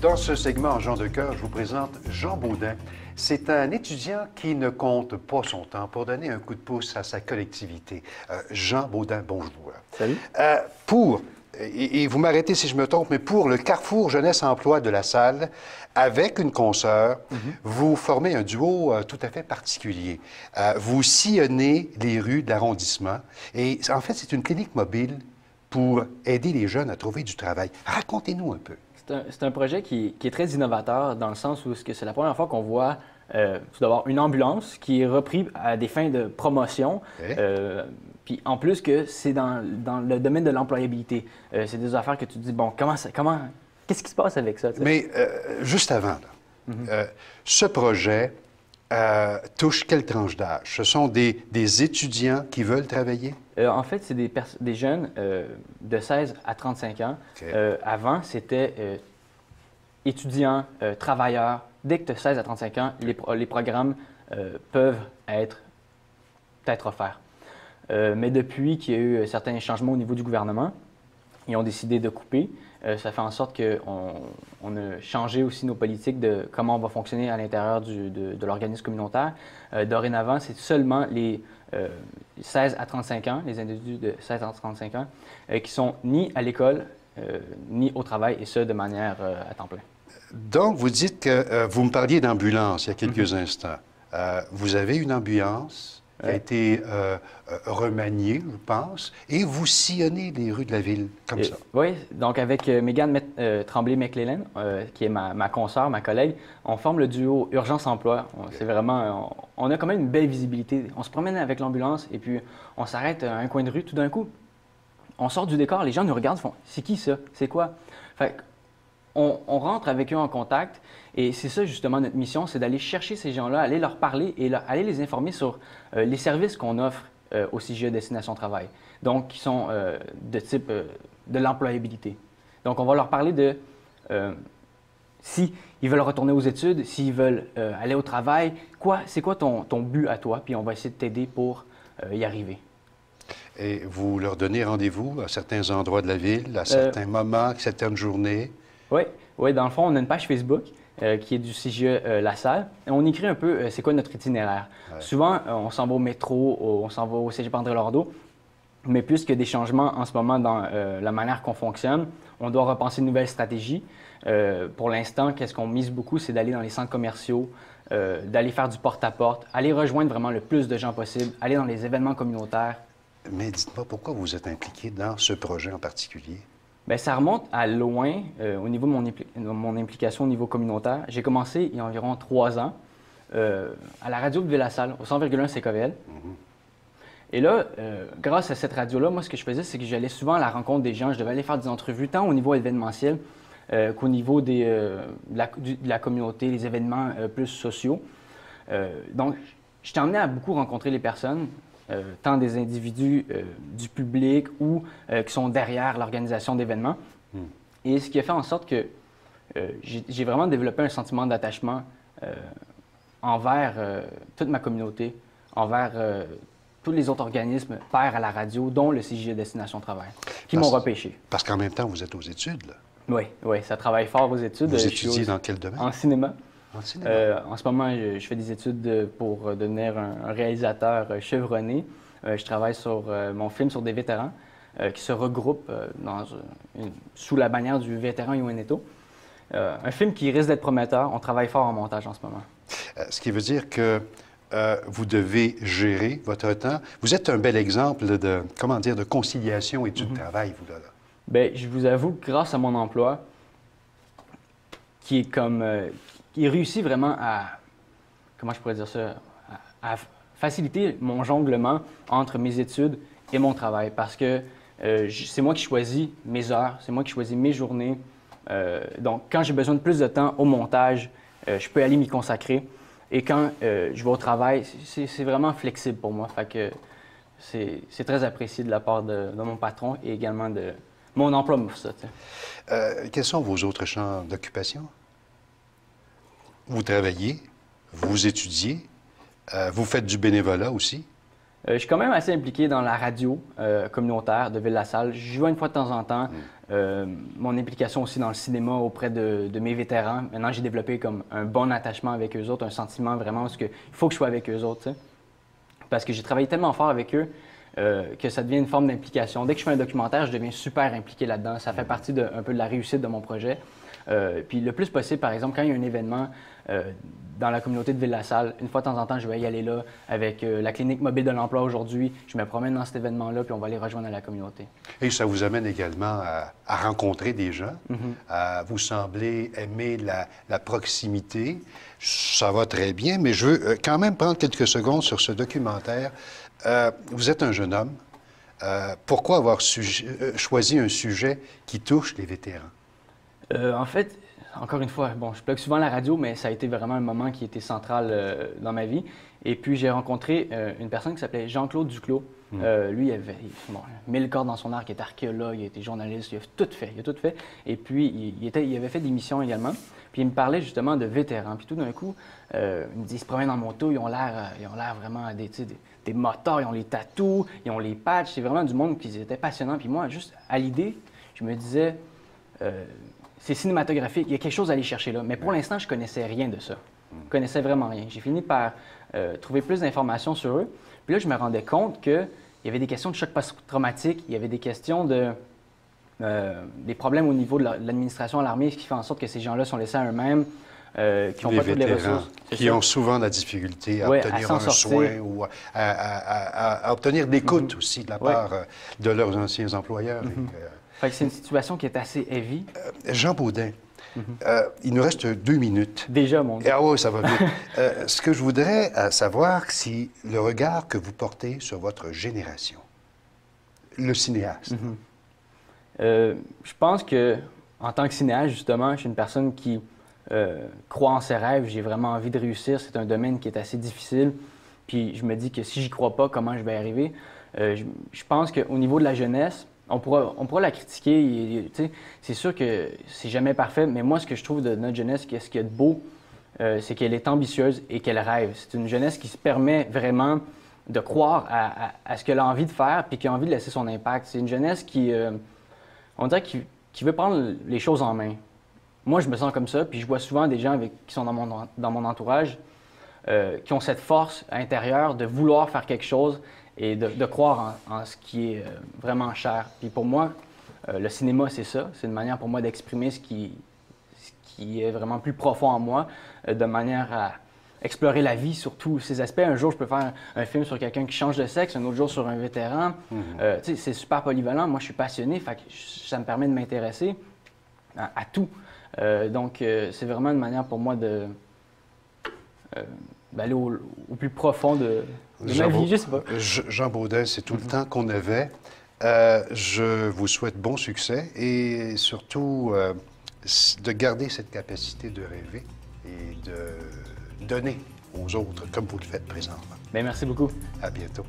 Dans ce segment Jean de cœur, je vous présente Jean Baudin. C'est un étudiant qui ne compte pas son temps pour donner un coup de pouce à sa collectivité. Euh, Jean Baudin, bonjour. Salut. Euh, pour, et, et vous m'arrêtez si je me trompe, mais pour le Carrefour Jeunesse Emploi de la Salle, avec une consoeur, vous formez un duo euh, tout à fait particulier. Vous sillonnez les rues de l'arrondissement et en fait, c'est une clinique mobile pour aider les jeunes à trouver du travail. Racontez-nous un peu. C'est un, projet qui, qui est très innovateur dans le sens où c'est la première fois qu'on voit euh, tout d'abord une ambulance qui est reprise à des fins de promotion. Euh, puis en plus que c'est dans, dans le domaine de l'employabilité. Euh, c'est des affaires que tu te dis, bon, comment, ça- comment, qu'est-ce qui se passe avec ça? Mais euh, juste avant, là, euh, ce projet touche quelle tranche d'âge? Ce sont des, des étudiants qui veulent travailler? En fait, c'est des, jeunes de 16 à 35 ans. Avant, c'était étudiants, euh, travailleurs. Dès que tu as 16 à 35 ans, les, pro- les programmes euh, peuvent être, être offerts. Euh, mais depuis qu'il y a eu certains changements au niveau du gouvernement, ils ont décidé de couper. Ça fait en sorte qu'on on a changé aussi nos politiques de comment on va fonctionner à l'intérieur de, de l'organisme communautaire. Dorénavant, c'est seulement les euh, 16 à 35 ans, les individus de 16 à 35 ans, qui sont ni à l'école, ni au travail, et ce, de manière euh, à temps plein. Donc, vous dites que euh, vous me parliez d'ambulance il y a quelques instants. Euh, vous avez une ambulance qui a été euh, euh, remaniée, je pense, et vous sillonnez les rues de la ville comme Et- ça. Oui, donc avec euh, Mégane euh, Tremblay-McClellan, euh, qui est ma, ma consoeur, ma collègue, on forme le duo Urgence Emploi. C'est vraiment, on, on a quand même une belle visibilité. On se promène avec l'ambulance et puis on s'arrête à un coin de rue. Tout d'un coup, on sort du décor, les gens nous regardent, font C'est qui ça? C'est quoi? On, rentre avec eux en contact et c'est ça justement notre mission, c'est d'aller chercher ces gens-là, aller leur parler et aller les informer sur euh, les services qu'on offre euh, au CGE Destination Travail. Donc, qui sont euh, de type euh, de l'employabilité. Donc, on va leur parler de si ils veulent retourner aux études, s'ils veulent aller au travail, quoi, c'est quoi ton, ton but à toi, puis on va essayer de t'aider pour y arriver. Et vous leur donnez rendez-vous à certains endroits de la ville, à certains moments, à certaines journées? Oui, oui, dans le fond, on a une page Facebook euh, qui est du CGE euh, La Salle. Et on écrit un peu euh, c'est quoi notre itinéraire. Souvent, euh, on s'en va au métro, au- on s'en va au Cégep André Lordo. Mais y a des changements en ce moment dans euh, la manière qu'on fonctionne, on doit repenser une nouvelle stratégie. Euh, pour l'instant, qu'est-ce qu'on mise beaucoup, c'est d'aller dans les centres commerciaux, euh, d'aller faire du porte-à-porte, aller rejoindre vraiment le plus de gens possible, aller dans les événements communautaires. Mais dites-moi pourquoi vous êtes impliqué dans ce projet en particulier? Bien, ça remonte à loin euh, au niveau de mon, impli- mon implication au niveau communautaire. J'ai commencé il y a environ trois ans euh, à la radio de Ville-la-Salle, au 100,1 CKVL. Et là, euh, grâce à cette radio-là, moi, ce que je faisais, c'est que j'allais souvent à la rencontre des gens. Je devais aller faire des entrevues, tant au niveau événementiel qu'au niveau des, de, la, du- de la communauté, les événements plus sociaux. Donc, je t'ai emmené à beaucoup rencontrer les personnes, euh, tant des individus euh, du public ou euh, qui sont derrière l'organisation d'événements. Et ce qui a fait en sorte que j'ai vraiment développé un sentiment d'attachement envers toute ma communauté, envers tous les autres organismes pairs à la radio, dont le CGE Destination Travail, qui m'ont repêché. Parce qu'en même temps, vous êtes aux études. là. Oui, oui, ça travaille fort aux études. Vous étudiez dans quel domaine? En cinéma. En. Euh, en ce moment, je, je fais des études de- pour euh, devenir un, un réalisateur euh, chevronné. Euh, je travaille sur euh, mon film sur des vétérans qui se regroupent dans, une- sous la bannière du vétéran. Euh, un film qui risque d'être prometteur. On travaille fort en montage en ce moment. Ce qui veut dire que euh, vous devez gérer votre temps. Vous êtes un bel exemple de, comment dire, de conciliation études-travail, vous, là. là. Bien, je vous avoue que grâce à mon emploi, qui est comme. euh, qui réussit vraiment à. Comment je pourrais dire ça? À, faciliter mon jonglement entre mes études et mon travail. Parce que euh, c'est moi qui choisis mes heures, c'est moi qui choisis mes journées. Euh, donc, quand j'ai besoin de plus de temps au montage, euh, je peux aller m'y consacrer. Et quand je vais au travail, c'est vraiment flexible pour moi. Fait que c'est très apprécié de la part de, mon patron et également de mon emploi ça. quels sont vos autres champs d'occupation? Vous travaillez, vous étudiez, euh, vous faites du bénévolat aussi? Euh, je suis quand même assez impliqué dans la radio euh, communautaire de Ville-la-Salle. Je joue une fois de temps en temps. Euh, mon implication aussi dans le cinéma auprès de, de mes vétérans. Maintenant, j'ai développé comme un bon attachement avec eux autres, un sentiment vraiment parce que il faut que je sois avec eux autres. Parce que j'ai travaillé tellement fort avec eux que ça devient une forme d'implication. Dès que je fais un documentaire, je deviens super impliqué là-dedans. Ça fait partie de, un peu de la réussite de mon projet. Euh, puis le plus possible, par exemple, quand il y a un événement euh, dans la communauté de Ville-la-Salle, une fois de temps en temps, je vais y aller là avec euh, la clinique mobile de l'emploi aujourd'hui. Je me promène dans cet événement-là, puis on va aller rejoindre la communauté. Et ça vous amène également à, à rencontrer des gens. Mm-hmm. à vous semblez aimer la, la proximité. Ça va très bien, mais je veux quand même prendre quelques secondes sur ce documentaire. Vous êtes un jeune homme. Pourquoi avoir choisi un sujet qui touche les vétérans? Euh, en fait, encore une fois, bon, je plug souvent la radio, mais ça a été vraiment un moment qui était central euh, dans ma vie. Et puis, j'ai rencontré euh, une personne qui s'appelait Jean-Claude Duclos. Euh, lui, il avait il- bon, mille cordes dans son arc, il était archéologue, il était journaliste, il a tout fait, il a tout fait. Et puis, il, il était, il avait fait des missions également. Puis, il me parlait justement de vétérans. Puis, tout d'un coup, euh, il me dit, ils se promènent en moto, ils ont l'air, ils ont l'air vraiment des, des, des motards, ils ont les tatous, ils ont les patchs. C'est vraiment du monde qui était passionnant. Puis, moi, juste à l'idée, je me disais, euh, c'est cinématographique, il y a quelque chose à aller chercher là. Mais pour l'instant, je connaissais rien de ça. Je connaissais vraiment rien. J'ai fini par euh, trouver plus d'informations sur eux. Puis là, je me rendais compte qu'il y avait des questions de choc post-traumatique, il y avait des questions de. euh, des problèmes au niveau de la- de l'administration à l'armée, ce qui fait en sorte que ces gens-là sont laissés à eux-mêmes, euh, qui n'ont pas toutes les ressources. Qui ça. ont souvent la difficulté à Ouais, à obtenir s'en un sortir. soin ou à, à- à- à- à obtenir l'écoute aussi de la Mhm. Ouais. Mhm. part euh, de leurs anciens employeurs. Et, euh, Fait que c'est une situation qui est assez heavy. Jean Baudin, Mhm. euh, il nous reste deux minutes. Déjà, mon Et, ah oui, ça va vite. Euh, ce que je voudrais euh, savoir, c'est le regard que vous portez sur votre génération, le cinéaste. Mhm. Euh, je pense que, en tant que cinéaste, justement, je suis une personne qui euh, croit en ses rêves. J'ai vraiment envie de réussir. C'est un domaine qui est assez difficile. Puis je me dis que si j'y crois pas, comment je vais y arriver? Euh, je, je pense qu'au niveau de la jeunesse, on pourra, la critiquer. C'est sûr que c'est jamais parfait, mais moi, ce que je trouve de notre jeunesse, qu'est-ce qu'il y beau, euh, c'est qu'elle est ambitieuse et qu'elle rêve. C'est une jeunesse qui se permet vraiment de croire à, ce qu'elle a envie de faire puis qui a envie de laisser son impact. C'est une jeunesse qui, euh, on dirait, qui, veut prendre les choses en main. Moi, je me sens comme ça, puis je vois souvent des gens avec, qui sont dans mon, en- dans mon entourage euh, qui ont cette force intérieure de vouloir faire quelque chose et de, de croire en, en ce qui est euh, vraiment cher. Puis pour moi, euh, le cinéma, c'est ça. C'est une manière pour moi d'exprimer ce qui, ce qui est vraiment plus profond en moi, euh, de manière à explorer la vie sur tous ses aspects. Un jour, je peux faire un film sur quelqu'un qui change de sexe, un autre jour sur un vétéran. Tu sais, c'est super polyvalent. Moi, je suis passionné, fait que ça me permet de m'intéresser à, à tout. Donc, c'est vraiment une manière pour moi de d'aller au, au plus profond de, de ma Jean vie, Baud- je sais pas. Je- Jean Baudin, c'est tout le temps qu'on avait. Euh, je vous souhaite bon succès et surtout euh, de garder cette capacité de rêver et de donner aux autres comme vous le faites présentement. Ben, merci beaucoup. À bientôt.